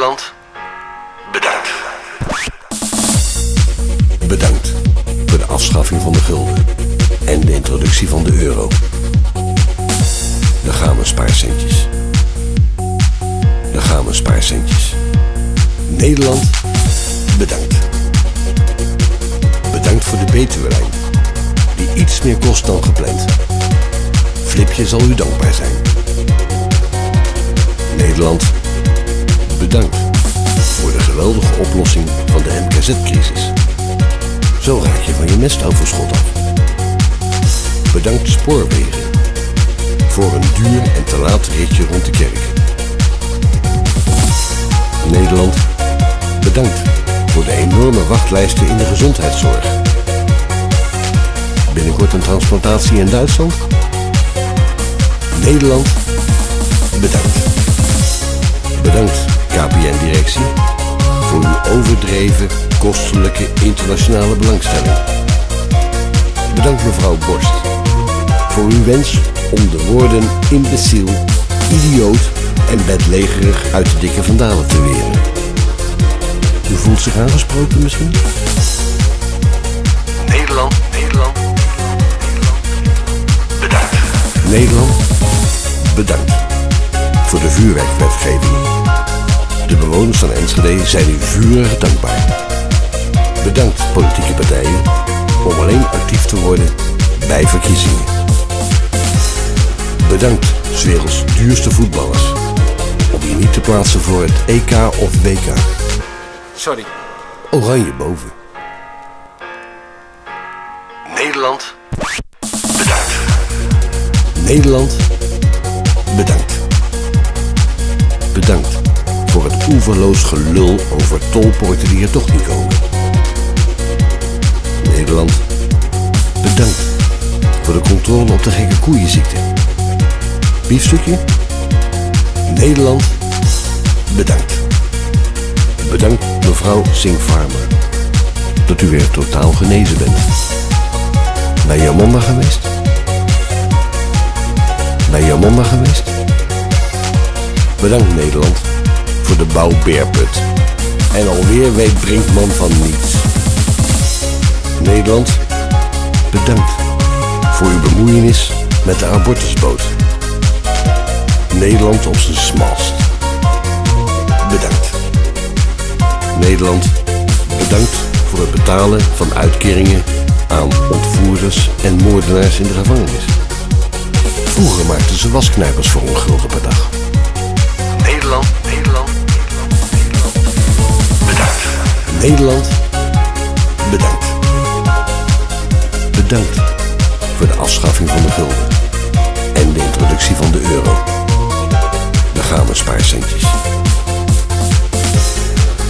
Nederland, bedankt. Bedankt voor de afschaffing van de gulden en de introductie van de euro. Daar gaan we spaarcentjes. Daar gaan we spaarcentjes. Nederland, bedankt. Bedankt voor de Betuwelijn, die iets meer kost dan gepland. Flipje zal u dankbaar zijn. Nederland, bedankt voor de geweldige oplossing van de MKZ-crisis. Zo raak je van je mestoverschot af. Bedankt Spoorwegen voor een duur en te laat ritje rond de kerk. Nederland, bedankt voor de enorme wachtlijsten in de gezondheidszorg. Binnenkort een transplantatie in Duitsland? Nederland, bedankt. Bedankt KPN-directie voor uw overdreven kostelijke internationale belangstelling. Bedankt mevrouw Borst voor uw wens om de woorden imbeciel, idioot en bedlegerig uit de dikke vandalen te weren. U voelt zich aangesproken misschien? Nederland, Nederland, Nederland, bedankt. Nederland, bedankt voor de vuurwerkwetgeving. De bewoners van Enschede zijn u vurig dankbaar. Bedankt politieke partijen om alleen actief te worden bij verkiezingen. Bedankt werelds duurste voetballers om je niet te plaatsen voor het EK of WK. Sorry. Oranje boven. Nederland, bedankt. Nederland. Bedankt oeverloos gelul over tolpoorten die er toch niet komen. Nederland, bedankt voor de controle op de gekke koeienziekte. Biefstukje? Nederland, bedankt. Bedankt mevrouw Singh Farmer dat u weer totaal genezen bent. Bij Jamanda geweest? Bij Jamanda geweest? Bedankt Nederland voor de bouwbeerput. En alweer weet Brinkman van niets. Nederland, bedankt voor uw bemoeienis met de abortusboot. Nederland op zijn smalst. Bedankt. Nederland, bedankt voor het betalen van uitkeringen aan ontvoerders en moordenaars in de gevangenis. Vroeger maakten ze wasknijpers voor een per dag. Nederland, bedankt. Bedankt voor de afschaffing van de gulden en de introductie van de euro. Daar gaan we spaarcentjes.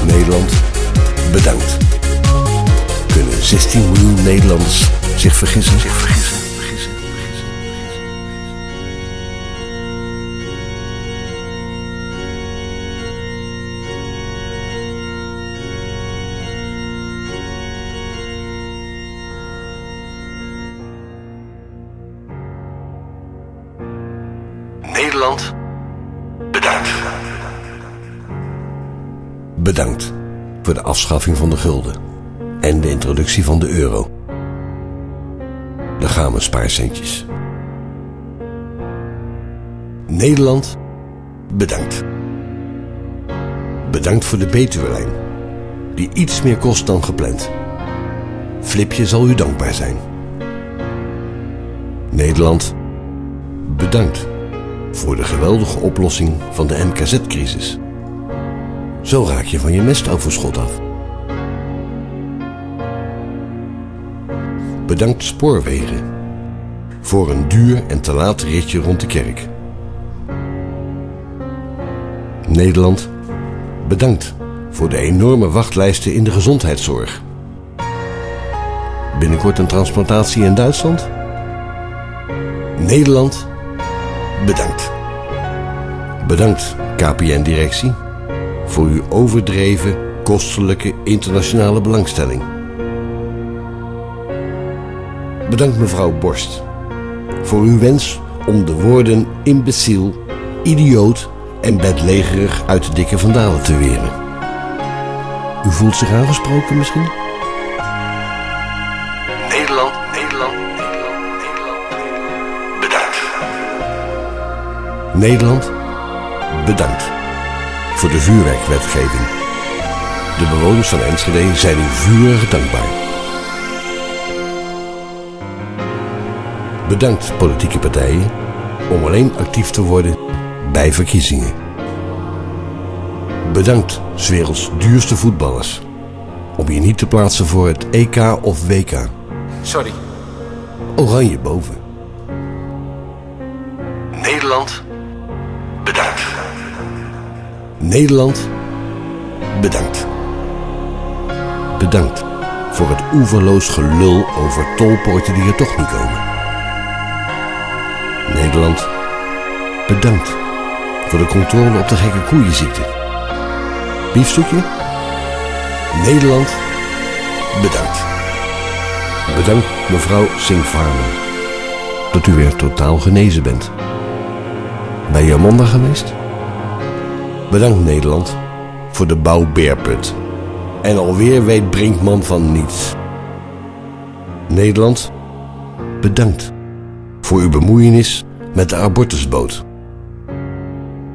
Nederland, bedankt. Kunnen 16 miljoen Nederlanders zich vergissen? Zich vergissen, Nederland, bedankt. Bedankt voor de afschaffing van de gulden en de introductie van de euro. Daar gaan we spaarcentjes. Nederland, bedankt. Bedankt voor de Betuwelijn, die iets meer kost dan gepland. Flipje zal u dankbaar zijn. Nederland, bedankt voor de geweldige oplossing van de MKZ-crisis. Zo raak je van je mestoverschot af. Bedankt Spoorwegen voor een duur en te laat ritje rond de kerk. Nederland, bedankt voor de enorme wachtlijsten in de gezondheidszorg. Binnenkort een transplantatie in Duitsland? Nederland, bedankt. Bedankt KPN-directie voor uw overdreven kostelijke internationale belangstelling. Bedankt mevrouw Borst voor uw wens om de woorden imbeciel, idioot en bedlegerig uit de dikke vandalen te weren. U voelt zich aangesproken misschien? Nederland, bedankt voor de vuurwerkwetgeving. De bewoners van Enschede zijn u vurig dankbaar. Bedankt politieke partijen om alleen actief te worden bij verkiezingen. Bedankt 's werelds duurste voetballers om je niet te plaatsen voor het EK of WK. Sorry. Oranje boven. Nederland, bedankt. Bedankt voor het oeverloos gelul over tolpoorten die er toch niet komen. Nederland, bedankt voor de controle op de gekke koeienziekte. Biefstukje? Nederland, bedankt. Bedankt mevrouw Singfarmer dat u weer totaal genezen bent. Bij Jamanda geweest? Bedankt Nederland voor de bouwbeerput. En alweer weet Brinkman van niets. Nederland, bedankt voor uw bemoeienis met de abortusboot.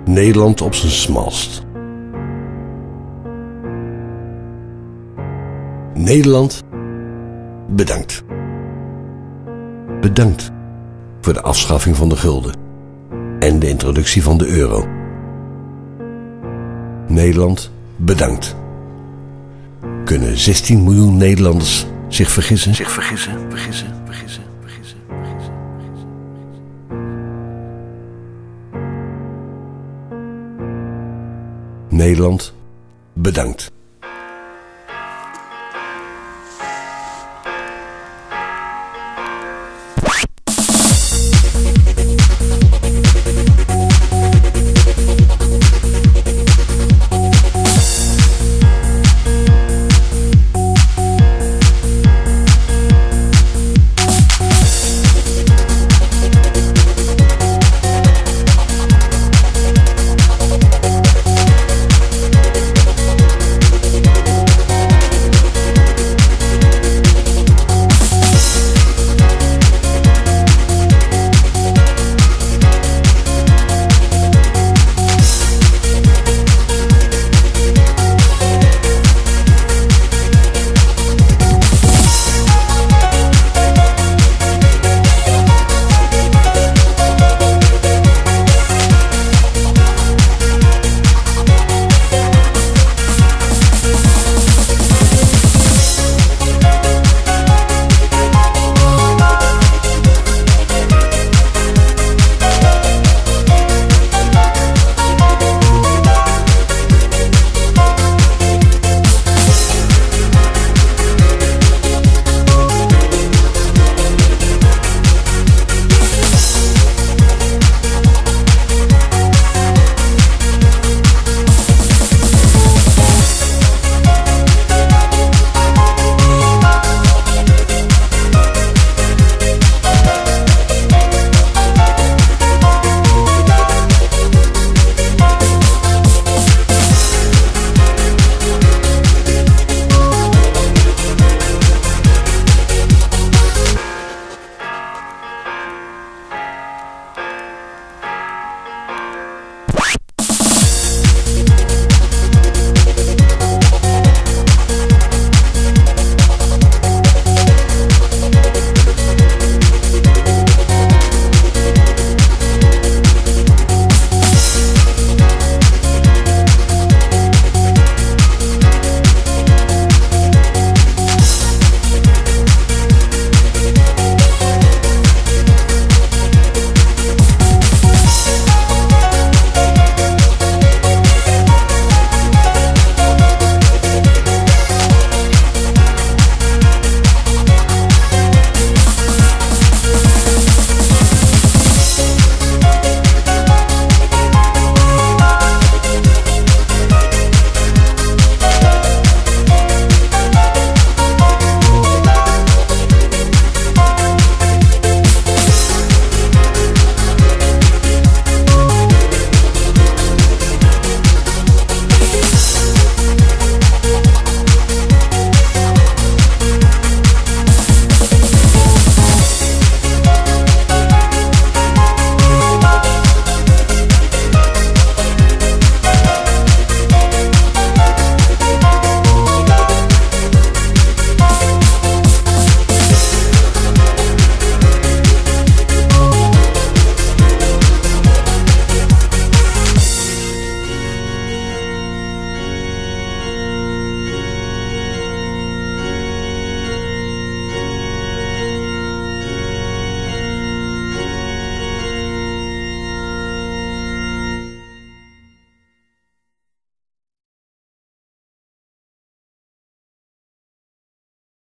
Nederland op zijn smalst. Nederland, bedankt. Bedankt voor de afschaffing van de gulden en de introductie van de euro. Nederland, bedankt. Kunnen 16 miljoen Nederlanders zich vergissen? Zich vergissen, vergissen, vergissen, vergissen, vergissen, vergissen. Nederland, bedankt.